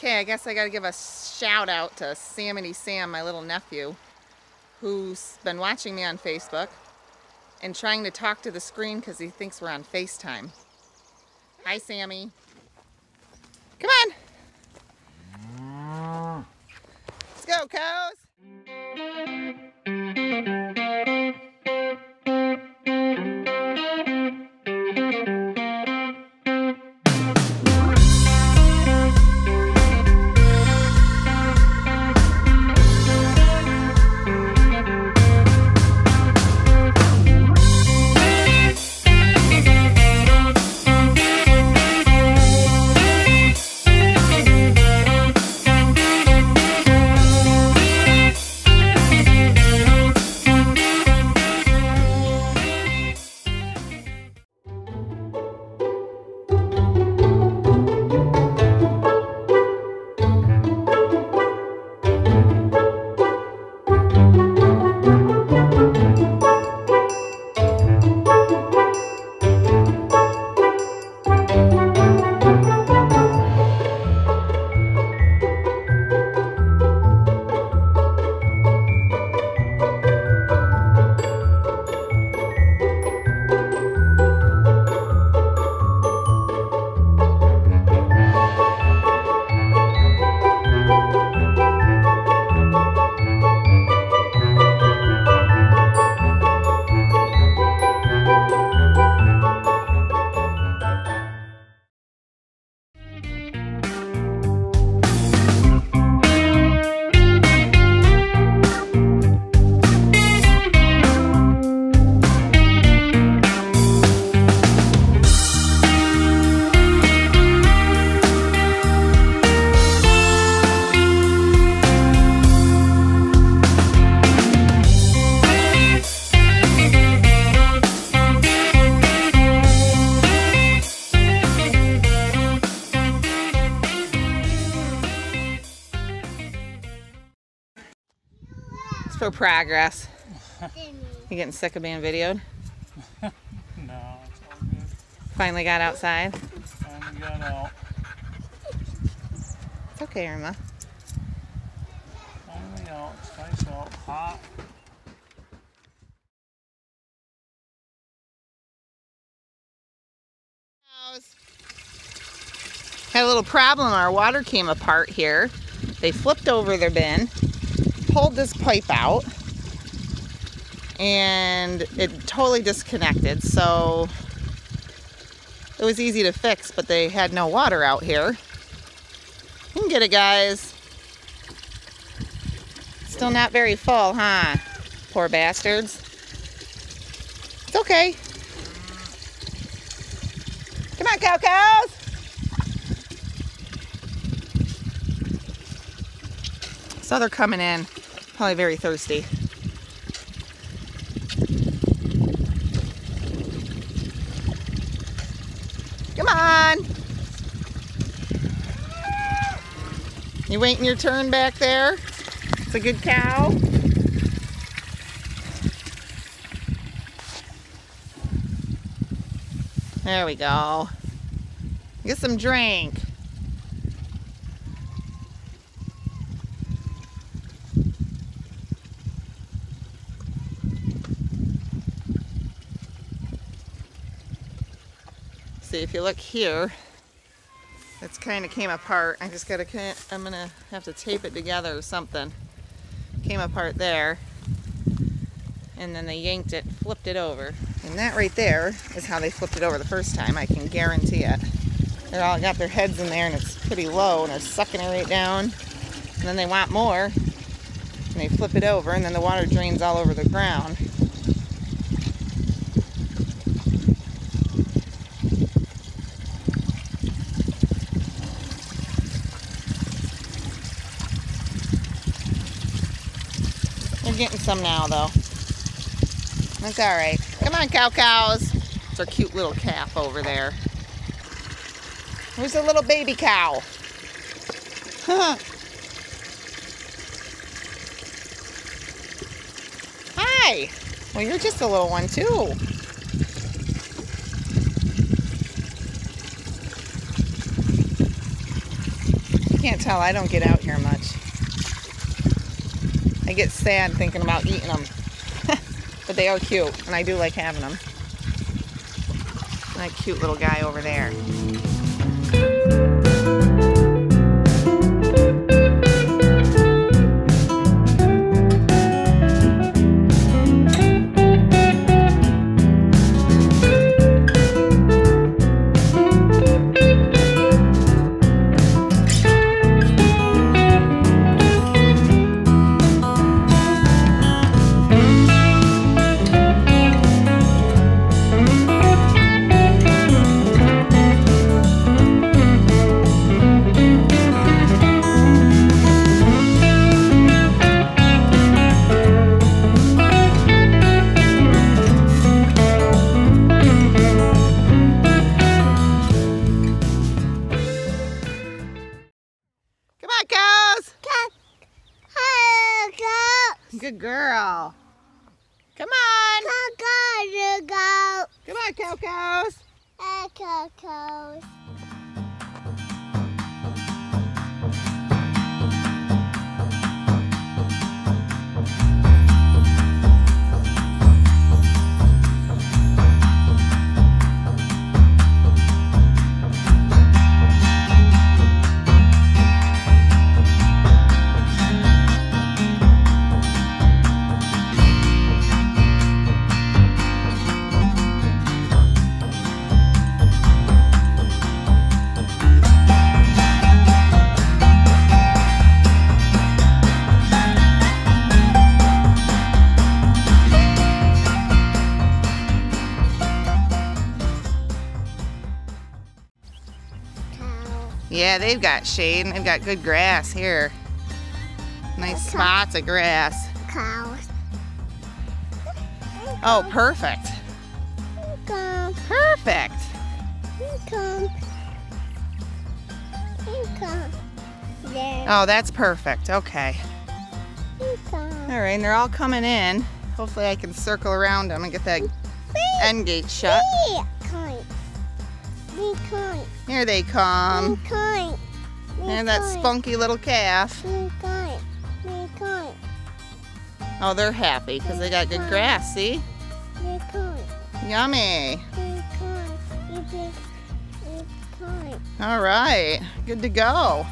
Okay, I guess I gotta give a shout out to Samity Sam, my little nephew, who's been watching me on Facebook and trying to talk to the screen because he thinks we're on FaceTime. Hi, Sammy. Come on. Let's go, cows. For progress. You getting sick of being videoed? No, it's all good. Finally got outside. Finally got out. It's okay, Irma. Finally out. It's nice out. Hot. Had a little problem. Our water came apart here. They flipped over their bin, pulled this pipe out, and it totally disconnected. So it was easy to fix, but they had no water out here. You can get it, guys. Still not very full, huh? Poor bastards. It's okay. Come on, cow cows. So they're coming in, probably very thirsty. Come on. You waiting your turn back there? It's a good cow. There we go. Get some drink. See if you look here, it's kind of came apart. I just gotta, I'm gonna have to tape it together or something. Came apart there, and then they yanked it, flipped it over. And that right there is how they flipped it over the first time, I can guarantee it. They're all got their heads in there and it's pretty low and they're sucking it right down. And then they want more, and they flip it over and then the water drains all over the ground. Getting some now, though. That's all right. Come on, cow cows. It's our cute little calf over there. Where's the little baby cow? Huh. Hi. Well, you're just a little one, too. You can't tell, I don't get out here much. I get sad thinking about eating them. but they are cute, and I do like having them. That cute little guy over there. Good girl. Come on. Come on, cow uh, cows. Yeah, they've got shade and they've got good grass here. Nice Okay. spots of grass. Cows. Oh, perfect. Come, Perfect. come. Come. Oh, that's perfect. Okay. All right, and they're all coming in. Hopefully I can circle around them and get that end gate shut. Come. Be kind. Here they come. Be kind. Be And that spunky little calf. Be kind. Be kind. Oh, they're happy because they got good grass, see? Yummy. Be kind. You be, be kind. All right, good to go.